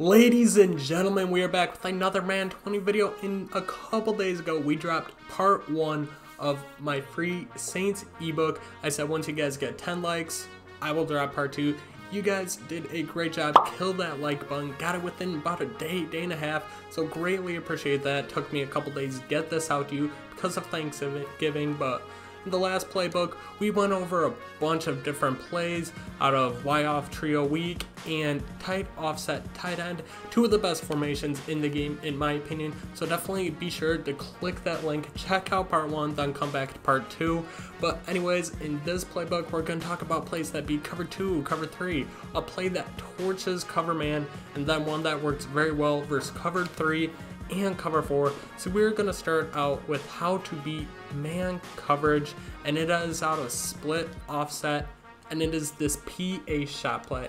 Ladies and gentlemen, we are back with another Madden 20 video. In a couple days ago, we dropped part one of my free Saints ebook. I said once you guys get 10 likes, I will drop part two. You guys did a great job, killed that like button, got it within about a day, day and a half, so greatly appreciate that. Took me a couple days to get this out to you because of Thanksgiving, but in the last playbook, we went over a bunch of different plays out of Y off trio weak and tight offset tight end, two of the best formations in the game in my opinion. So definitely be sure to click that link, check out part one, then come back to part two. But anyways, in this playbook, we're to talk about plays that beat cover two, cover three, a play that torches cover man, and then one that works very well versus cover three and cover four. So we're to start out with how to beat man coverage and it is out of split offset and it is this PA shot play.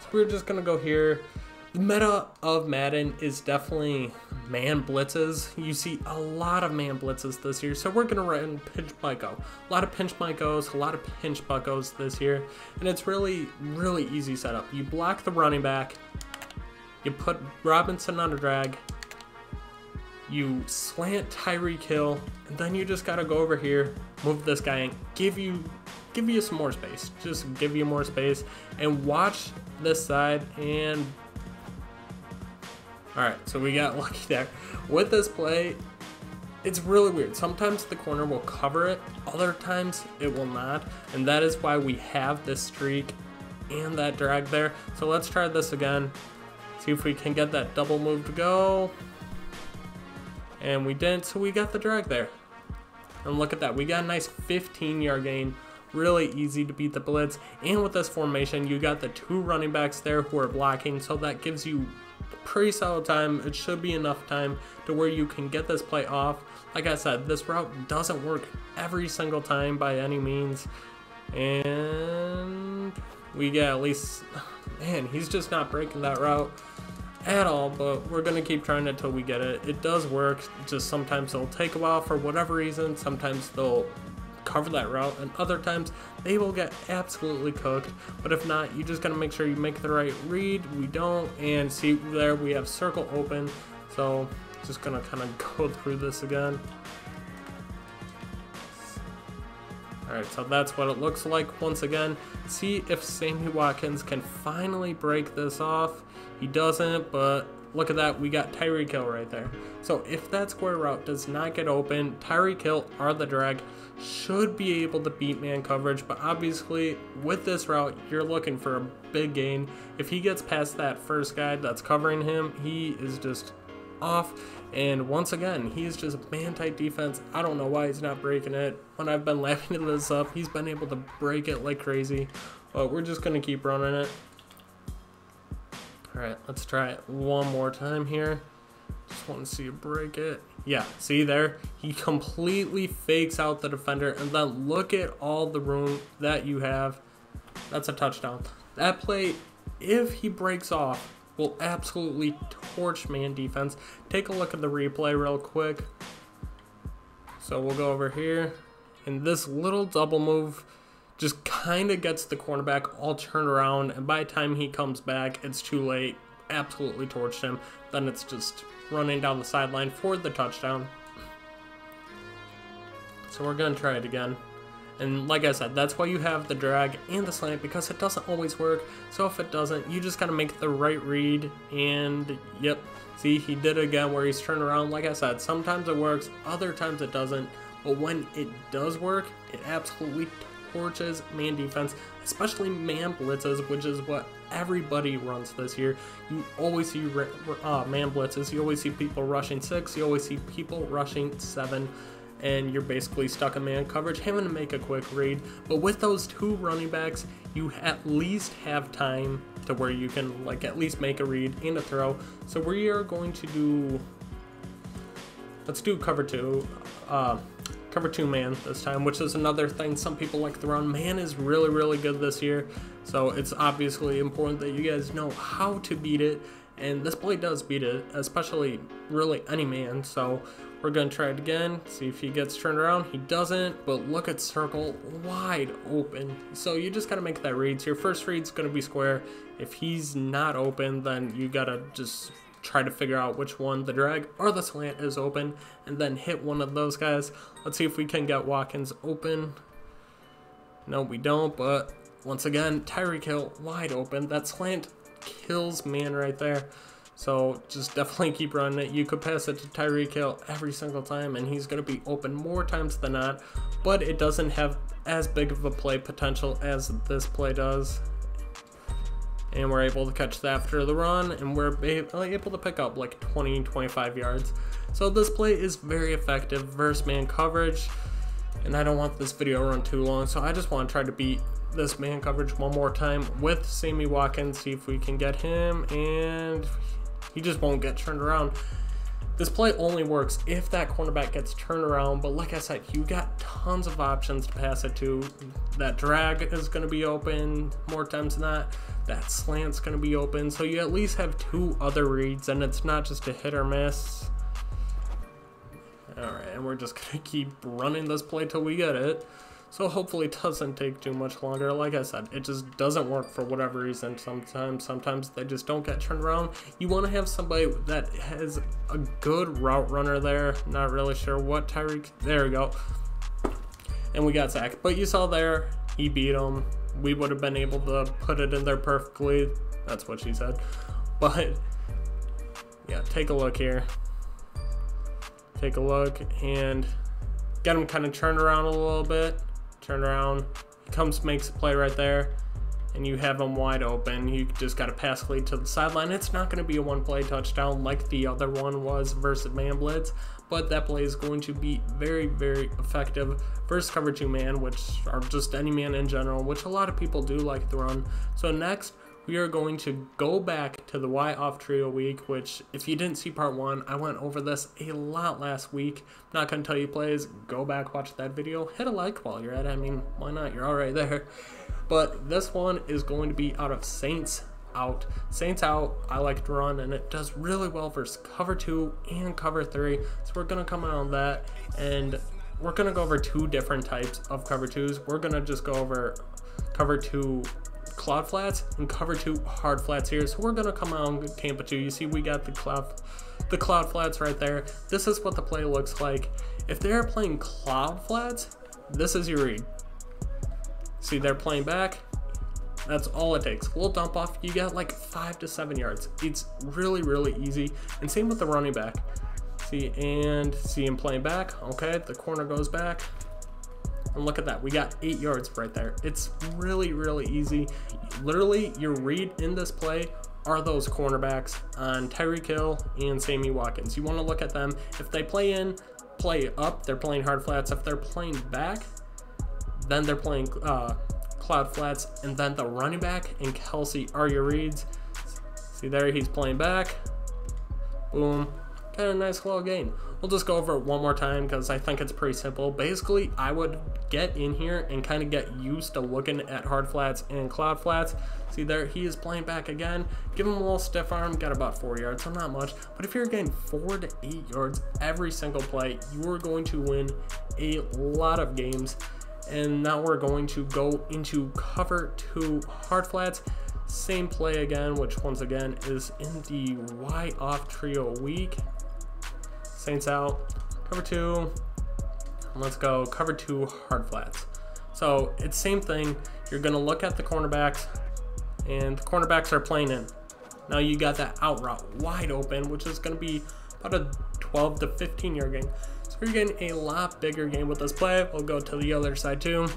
So we're just to go here. The meta of Madden is definitely man blitzes. You see a lot of man blitzes this year, so we're to run pinch Michael. A lot of pinch Michaels, a lot of pinch Buckos this year, and it's really, really easy setup. You block the running back, you put Robinson on a drag, you slant Tyreek Hill, and then you just gotta go over here, move this guy and give you give you some more space. Just give you more space and watch this side and Alright, so we got lucky there. With this play, it's really weird. Sometimes the corner will cover it, other times it will not, and that is why we have this streak and that drag there. So let's try this again. See if we can get that double move to go and we didn't, so we got the drag there. And look at that, we got a nice 15 yard gain. Really easy to beat the blitz. And with this formation, you got the two running backs there who are blocking, so that gives you pretty solid time. It should be enough time to where you can get this play off. Like I said, this route doesn't work every single time by any means. And we get at least, man, he's just not breaking that route at all, but we're gonna keep trying it till we get it. It does work, just sometimes it'll take a while for whatever reason, sometimes they'll cover that route, and other times they will get absolutely cooked. But if not, you just gotta make sure you make the right read. We don't, and see there we have circle open, so just gonna kind of go through this again. Alright, so that's what it looks like once again. See if Sammy Watkins can finally break this off. He doesn't, but look at that. We got Tyreek Hill right there. So if that square route does not get open, Tyreek Hill or the drag should be able to beat man coverage. But obviously, with this route, you're looking for a big gain. If he gets past that first guy that's covering him, he is just off. And once again, he's just man tight defense. I don't know why he's not breaking it. When I've been laughing at this up, he's been able to break it like crazy. But we're just going to keep running it. Alright, let's try it one more time here. Just want to see you break it. Yeah, see there? He completely fakes out the defender. And then look at all the room that you have. That's a touchdown. That play, if he breaks off, will absolutely torch man defense. Take a look at the replay real quick. So we'll go over here. And this little double move just kind of gets the cornerback all turned around. And by the time he comes back, it's too late. Absolutely torched him. Then it's just running down the sideline for the touchdown. So we're going to try it again. And like I said, that's why you have the drag and the slant because it doesn't always work. So if it doesn't, you just gotta make the right read. And yep, see, he did it again where he's turned around. Like I said, sometimes it works, other times it doesn't. But when it does work, it absolutely torches man defense, especially man blitzes, which is what everybody runs this year. You always see uh, man blitzes, you always see people rushing six, you always see people rushing seven and you're basically stuck in man coverage, having to make a quick read. But with those two running backs, you at least have time to where you can like at least make a read and a throw. So we are going to do, let's do cover two, uh, cover two man this time, which is another thing some people like to run. Man is really, really good this year. So it's obviously important that you guys know how to beat it And this play does beat it, especially really any man. So we're going to try it again, see if he gets turned around. He doesn't, but look at circle, wide open. So you just got to make that read. So your first read's going to be square. If he's not open, then you got to just try to figure out which one, the drag or the slant is open, and then hit one of those guys. Let's see if we can get Watkins open. No, we don't, but once again, Tyreek Hill wide open. That slant kills man right there. So just definitely keep running it. You could pass it to Tyreek Hill every single time, and he's going to be open more times than not. But it doesn't have as big of a play potential as this play does. And we're able to catch that after the run, and we're uh, able to pick up like 20, 25 yards. So this play is very effective versus man coverage. And I don't want this video to run too long, so I just want to try to beat this man coverage one more time with Sammy Watkins, see if we can get him, and he just won't get turned around. This play only works if that cornerback gets turned around, but like I said, you got tons of options to pass it to. That drag is going to be open more times than not. That slant's going to be open, so you at least have two other reads, and it's not just a hit or miss. Alright, and we're just going to keep running this play till we get it. So hopefully it doesn't take too much longer. Like I said, it just doesn't work for whatever reason. Sometimes, sometimes they just don't get turned around. You want to have somebody that has a good route runner there. Not really sure what Tyreek. There we go. And we got Zach. But you saw there, he beat him. We would have been able to put it in there perfectly. That's what she said. But yeah, take a look here. Take a look and get him kind of turned around a little bit turn around, he comes, makes a play right there, and you have him wide open. You just got to pass lead to the sideline. It's not going to be a one play touchdown like the other one was versus man blitz, but that play is going to be very, very effective versus cover two man, which are just any man in general, which a lot of people do like the run. So next, we are going to go back to the Y off trio weak, which if you didn't see part one, I went over this a lot last week. Not going to tell you plays, go back, watch that video, hit a like while you're at it. I mean, why not? You're all right there. But this one is going to be out of Saints out. Saints out, I like to run, and it does really well versus cover two and cover three. So we're going to come out on that, and we're going to go over two different types of cover twos. We're going to just go over cover two cloud flats and cover two hard flats here. So we're gonna come out on Tampa 2. You see we got the cloud the cloud flats right there. This is what the play looks like. If they're playing cloud flats, this is your read. See they're playing back. That's all it takes. Little dump off, you get like five to seven yards. It's really, really easy. And same with the running back. See, and see him playing back. Okay, the corner goes back. And look at that, we got eight yards right there. It's really, really easy. Literally, your read in this play are those cornerbacks on Tyreek Hill and Sammy Watkins. You want to look at them. If they play in, play up, they're playing hard flats. If they're playing back, then they're playing uh, cloud flats. And then the running back and Kelce are your reads. See there, he's playing back. Boom. Kind of nice little gain. We'll just go over it one more time because I think it's pretty simple. Basically, I would get in here and kind of get used to looking at hard flats and cloud flats. See there, he is playing back again. Give him a little stiff arm, got about four yards, so not much. But if you're getting four to eight yards every single play, you are going to win a lot of games. And now we're going to go into cover two hard flats. Same play again, which once again is in the Y off trio weak. Saints out. Cover two. Let's go cover two hard flats. So it's same thing. You're gonna look at the cornerbacks and the cornerbacks are playing in. Now you got that out route wide open, which is gonna be about a 12 to 15 yard game. So you're getting a lot bigger game with this play. We'll go to the other side too.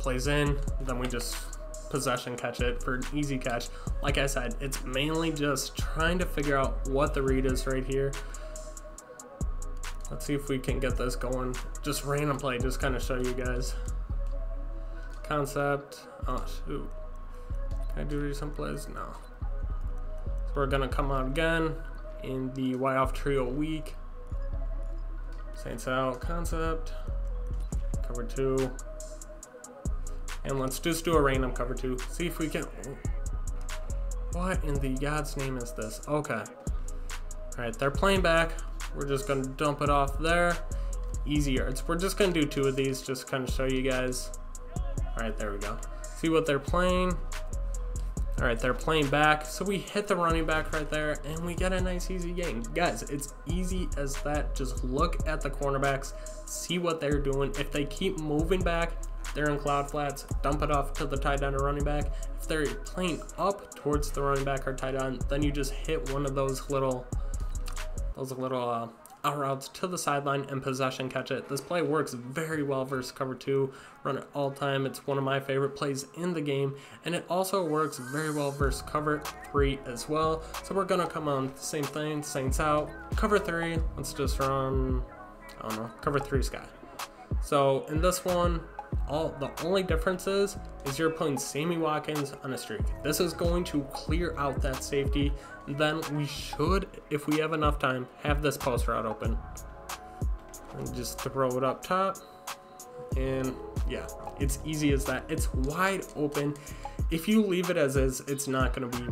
Plays in, then we just possession catch it for an easy catch. Like I said, it's mainly just trying to figure out what the read is right here. Let's see if we can get this going. Just random play, just kind of show you guys. Concept. Oh, shoot. Can I do some plays? No. So we're going to come out again in the Y off trio weak. Saints out concept. Cover two. And let's just do a random cover two. See if we can... What in the God's name is this? Okay. Alright, they're playing back. We're just to dump it off there. Easy yards. We're just to do two of these just kind of show you guys. Alright, there we go. See what they're playing. All right, they're playing back. So we hit the running back right there and we get a nice easy game. Guys, it's easy as that. Just look at the cornerbacks, see what they're doing. If they keep moving back, they're in cloud flats, dump it off to the tight end or running back. If they're playing up towards the running back or tight end, then you just hit one of those little, those little uh, out routes to the sideline and possession catch it. This play works very well versus cover two. Run it all time. It's one of my favorite plays in the game, and it also works very well versus cover three as well. So we're gonna come on same thing, Saints out, cover three. Let's just run, I don't know, cover three sky. So in this one, all the only difference is, is you're putting Sammy Watkins on a streak. This is going to clear out that safety. Then we should, if we have enough time, have this post route open. And just throw it up top. And yeah, it's easy as that. It's wide open. If you leave it as is, it's not going to be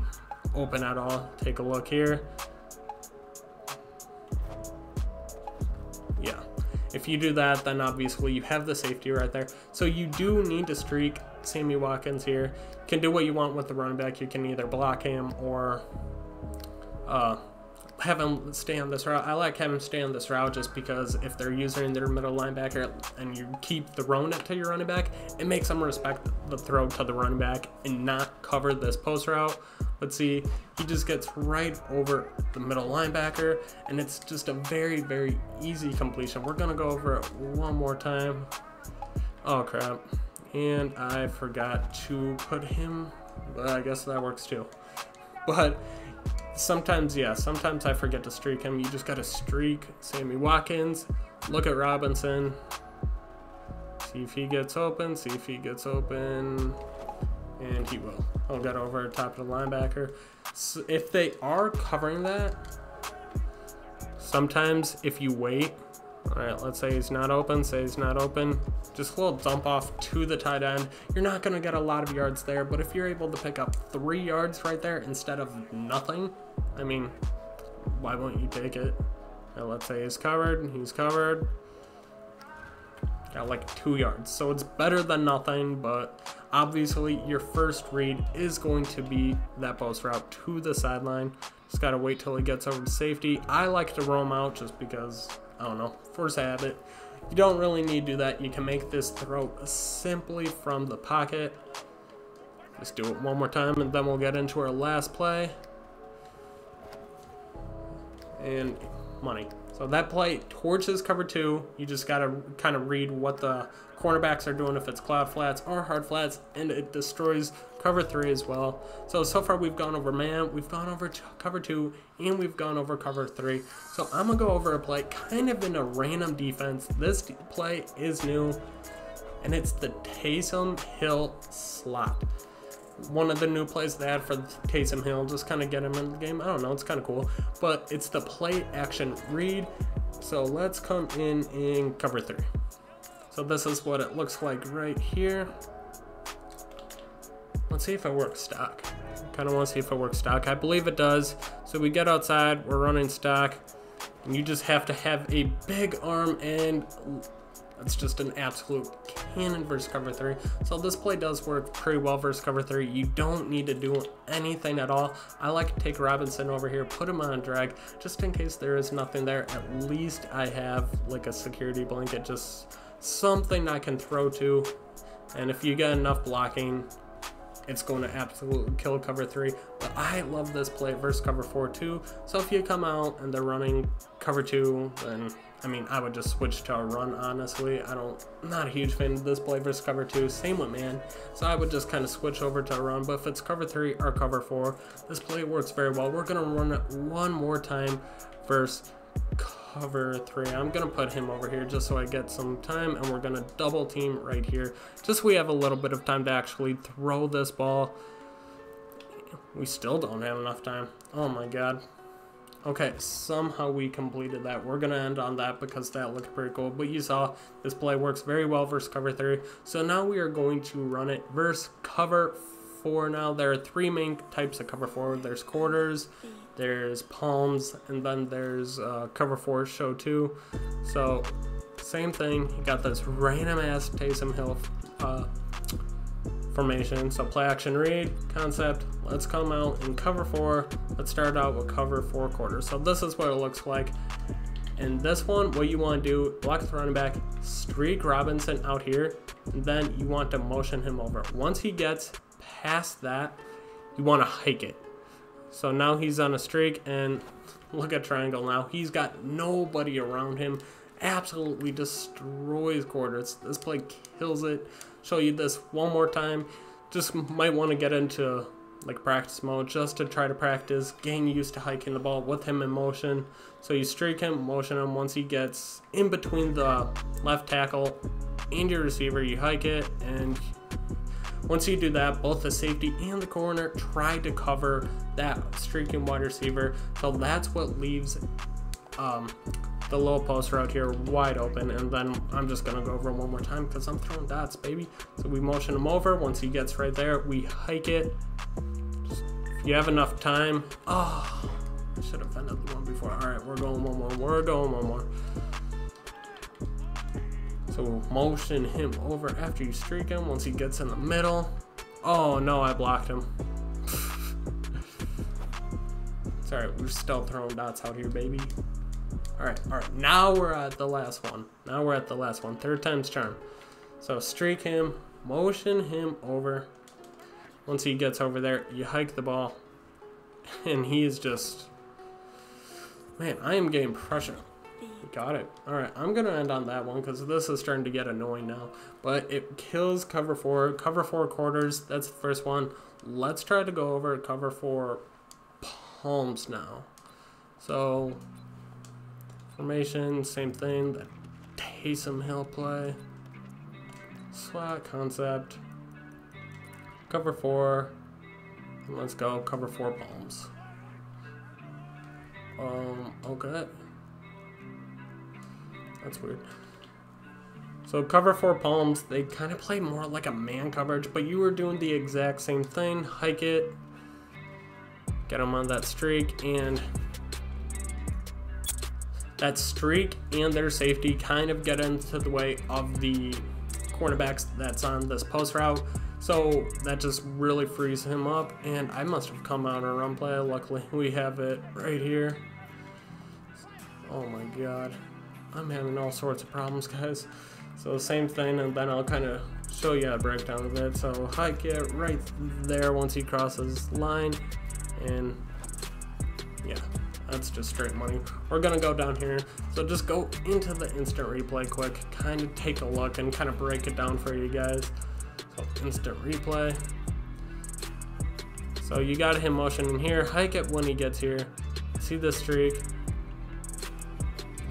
open at all. Take a look here. If you do that, then obviously you have the safety right there. So you do need to streak Sammy Watkins here. can do what you want with the running back. You can either block him or uh, have him stay on this route. I like having him stay on this route just because if they're using their middle linebacker and you keep throwing it to your running back, it makes them respect the throw to the running back and not cover this post route. But see, he just gets right over the middle linebacker, and it's just a very, very easy completion. We're gonna go over it one more time. Oh crap. And I forgot to put him, but I guess that works too. But sometimes, yeah, sometimes I forget to streak him. You just gotta streak Sammy Watkins. Look at Robinson. See if he gets open, see if he gets open and he will. He'll get over top of the linebacker. So if they are covering that, sometimes if you wait, all right, let's say he's not open, say he's not open, just a little dump off to the tight end. You're not gonna get a lot of yards there, but if you're able to pick up three yards right there instead of nothing, I mean, why won't you take it? Now let's say he's covered, he's covered. Got like two yards, so it's better than nothing, but Obviously, your first read is going to be that post route to the sideline. Just got to wait till he gets over to safety. I like to roam out just because, I don't know, force habit. You don't really need to do that. You can make this throw simply from the pocket. Let's do it one more time and then we'll get into our last play. And money. So that play towards his cover two, you just got to kind of read what the cornerbacks are doing if it's cloud flats or hard flats, and it destroys cover three as well. So, so far we've gone over man, we've gone over cover two, and we've gone over cover three. So I'm going to go over a play kind of in a random defense. This play is new, and it's the Taysom Hill slot. One of the new plays they had for Taysom Hill, just kind of get him in the game. I don't know, it's kind of cool. But it's the play action read. So let's come in in cover three. So this is what it looks like right here. Let's see if it works stock. Kind of want to see if it works stock. I believe it does. So we get outside, we're running stock, and you just have to have a big arm and it's just an absolute cannon versus cover three. So this play does work pretty well versus cover three. You don't need to do anything at all. I like to take Robinson over here, put him on drag, just in case there is nothing there. At least I have like a security blanket just something I can throw to. And if you get enough blocking, it's going to absolutely kill cover three. But I love this play versus cover four too. So if you come out and they're running cover two, then I mean, I would just switch to a run, honestly. I don't, I'm not a huge fan of this play versus cover two. Same with man. So I would just kind of switch over to a run. But if it's cover three or cover four, this play works very well. We're going to run it one more time versus cover three. I'm gonna put him over here just so I get some time and we're gonna double team right here. Just so we have a little bit of time to actually throw this ball. We still don't have enough time. Oh my god. Okay, somehow we completed that. We're going to end on that because that looked pretty cool. But you saw this play works very well versus cover 3. So now we are going to run it versus cover four now. There are three main types of cover four. There's quarters, there's palms, and then there's uh, cover four show two. So same thing. You got this random ass Taysom Hill uh, formation. So play action read concept. Let's come out in cover four. Let's start out with cover four quarters. So this is what it looks like. And this one, what you want to do, block the running back, streak Robinson out here, and then you want to motion him over. Once he gets past that, you want to hike it. So now he's on a streak, and look at triangle now. He's got nobody around him. Absolutely destroys quarters. This play kills it. Show you this one more time. Just might want to get into like practice mode just to try to practice getting used to hiking the ball with him in motion. So you streak him, motion him. Once he gets in between the left tackle and your receiver, you hike it. And once you do that, both the safety and the corner try to cover that streaking wide receiver. So that's what leaves um, the low post route here wide open. And then I'm just gonna go over one more time because I'm throwing dots baby. So we motion him over. Once he gets right there we hike it. If you have enough time oh I should have ended the one before. All right we're going one more we're going one more so motion him over after you streak him once he gets in the middle oh no I blocked him Sorry, we're still throwing dots out here, baby. All right, all right. Now we're at the last one. Now we're at the last one. Third time's charm. So streak him, motion him over. Once he gets over there, you hike the ball, and he is just. Man, I am getting pressure. Got it. All right, I'm gonna end on that one because this is starting to get annoying now. But it kills cover four. Cover four quarters. That's the first one. Let's try to go over cover four palms now. So formation, same thing. The Taysom Hill play. SWAT concept. Cover four. Let's go. Cover four palms. Um, okay. That's weird. So cover four palms, they kind of play more like a man coverage, but you were doing the exact same thing. Hike it, get them on that streak, and that streak and their safety kind of get into the way of the cornerbacks that's on this post route. So that just really frees him up. And I must have come out a run play. Luckily, we have it right here. Oh my god. I'm having all sorts of problems, guys. So same thing, and then I'll kind of show you a breakdown of it. So hike it right there once he crosses line. And yeah, that's just straight money. We're gonna go down here. So just go into the instant replay quick, kind of take a look and kind of break it down for you guys. So instant replay. So you got him motion in here, hike it when he gets here. See the streak.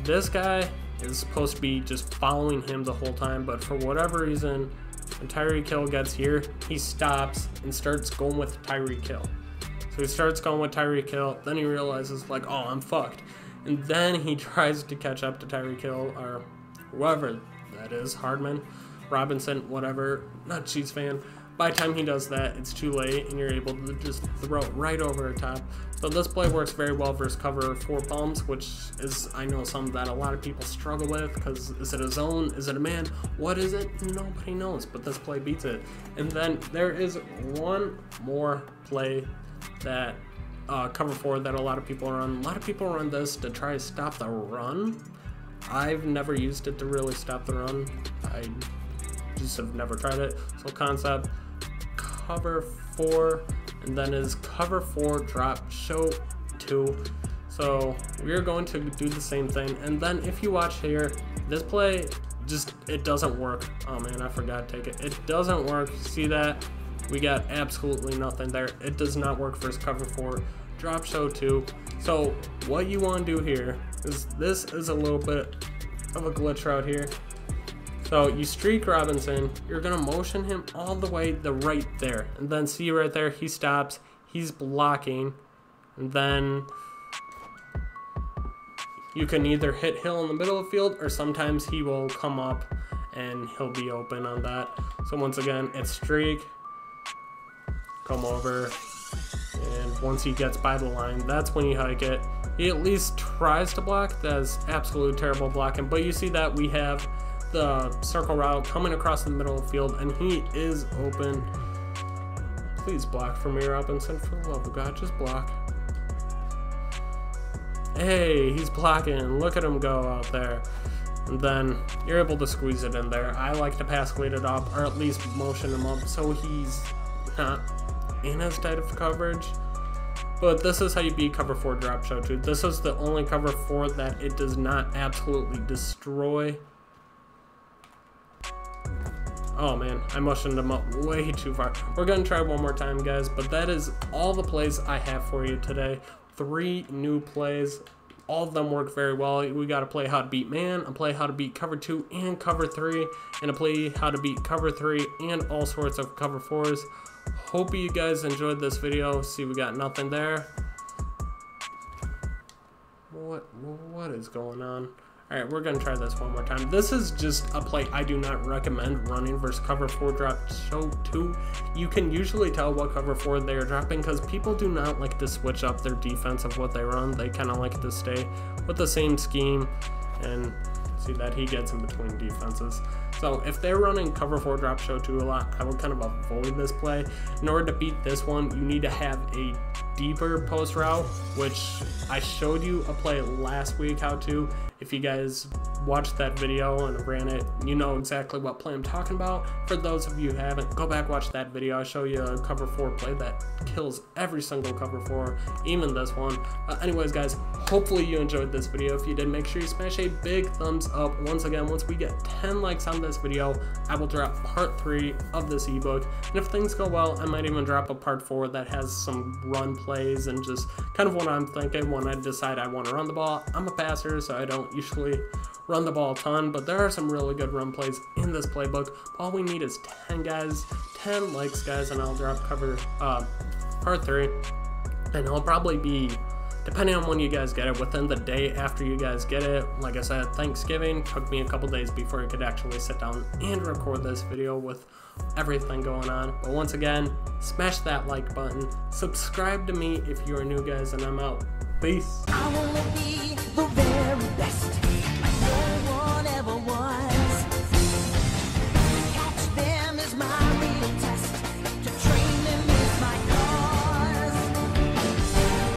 This guy is supposed to be just following him the whole time, but for whatever reason, when Tyreek Hill gets here, he stops and starts going with Tyreek Hill. So he starts going with Tyreek Hill, Then he realizes, like, oh, I'm fucked. And then he tries to catch up to Tyreek Hill or whoever that is, Hardman, Robinson, whatever. Not Chiefs fan. By the time he does that, it's too late, and you're able to just throw it right over the top. So this play works very well versus cover four palms, which is, I know, some that a lot of people struggle with, because is it a zone? Is it a man? What is it? Nobody knows, but this play beats it. And then there is one more play that uh, cover four that a lot of people run. A lot of people run this to try to stop the run. I've never used it to really stop the run. I just have never tried it. So concept, cover four, and then is cover four drop show two. So we're going to do the same thing. And then if you watch here, this play just, it doesn't work. Oh man, I forgot to take it. It doesn't work. See that? We got absolutely nothing there. It does not work for cover four. Drop show two. So what you want to do here is this is a little bit of a glitch route here. So you streak Robinson, you're gonna motion him all the way the right there. And then see right there, he stops, he's blocking. And then you can either hit Hill in the middle of the field or sometimes he will come up and he'll be open on that. So once again, it's streak, come over. And once he gets by the line, that's when you hike it. He at least tries to block. That's absolute terrible blocking. But you see that we have the circle route coming across the middle of the field, and he is open. Please block for me, Robinson. For the love of God, just block. Hey, he's blocking. Look at him go out there. And then you're able to squeeze it in there. I like to pass lead it up, or at least motion him up so he's not in as tight of coverage. But this is how you beat cover 4 drop shot too. This is the only cover 4 that it does not absolutely destroy. Oh man, I motioned him up way too far. We're gonna try one more time guys, but that is all the plays I have for you today. Three new plays. All of them work very well. We got to play how to beat man, a play how to beat cover two and cover three, and a play how to beat cover three and all sorts of cover fours. Hope you guys enjoyed this video. See, we got nothing there. What, what is going on? All right, we're gonna try this one more time. This is just a play I do not recommend running versus cover four drop show two. You can usually tell what cover four they are dropping because people do not like to switch up their defense of what they run. They kind of like to stay with the same scheme and see that he gets in between defenses. So if they're running cover four drop show two a lot, I would kind of avoid this play. In order to beat this one, you need to have a deeper post route, which I showed you a play last week how to. If you guys watched that video and ran it, you know exactly what play I'm talking about. For those of you who haven't, go back watch that video. I show you a cover four play that kills every single cover four, even this one. Uh, anyways, guys, hopefully you enjoyed this video. If you did, make sure you smash a big thumbs up. Once again, once we get 10 likes on this video, I will drop part three of this ebook. And if things go well, I might even drop a part four that has some run plays and just kind of what I'm thinking when I decide I want to run the ball. I'm a passer, so I don't usually run the ball a ton, but there are some really good run plays in this playbook. All we need is 10 guys, 10 likes, guys, and I'll drop cover uh, part three. And it'll probably be depending on when you guys get it, within the day after you guys get it. Like I said, Thanksgiving took me a couple days before I could actually sit down and record this video with everything going on. But once again, smash that like button, subscribe to me if you're new guys, and I'm out. Peace.